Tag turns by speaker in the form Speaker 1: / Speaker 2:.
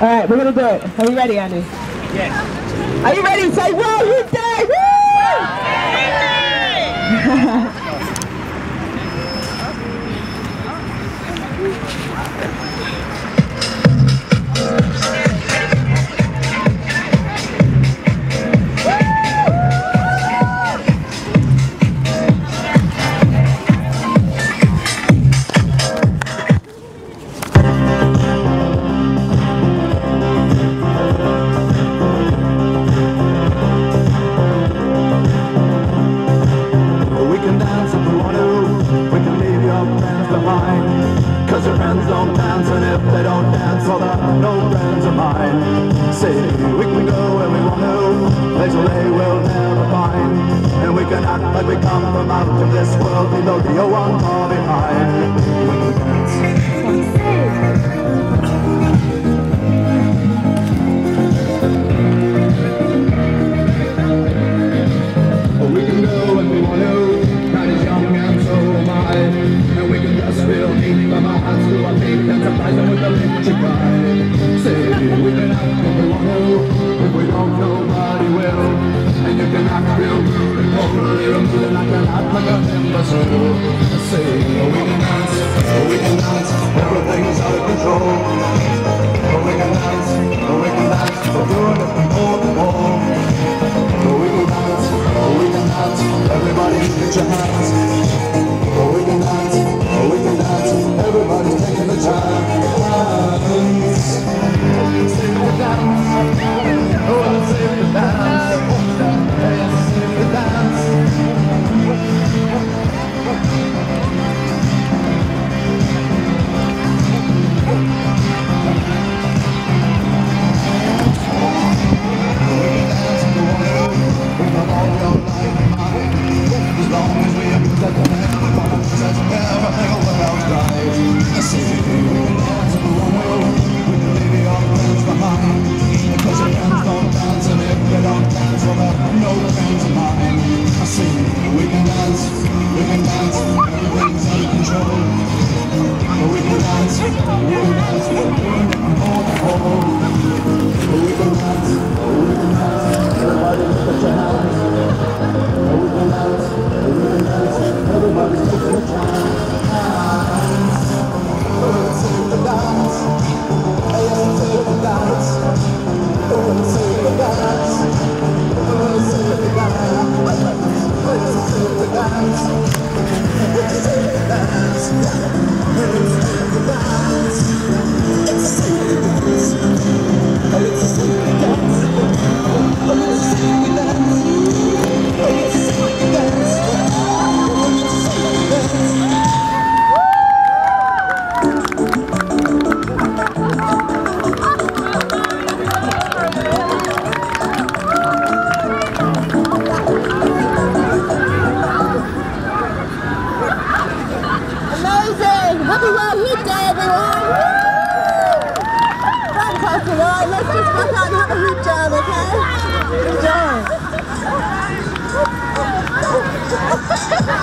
Speaker 1: All right, we're gonna do it. Are you ready, Annie?
Speaker 2: Yes.
Speaker 1: Are you ready? Say, well, you did! Woo!
Speaker 3: they don't dance, well, they're no friends of mine. See, we can go where we want to, places they will never find. And we can act like we come from out of this world, leave the real one far behind. And cry. Say we can act if we don't, nobody will. And you can act real rude and totally rude and I can act like an imbecile. Say we can dance, we can dance. Everything's out of control.
Speaker 1: Música Fantastic, let's just back out and have a hoop jam, okay? Enjoy!